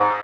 you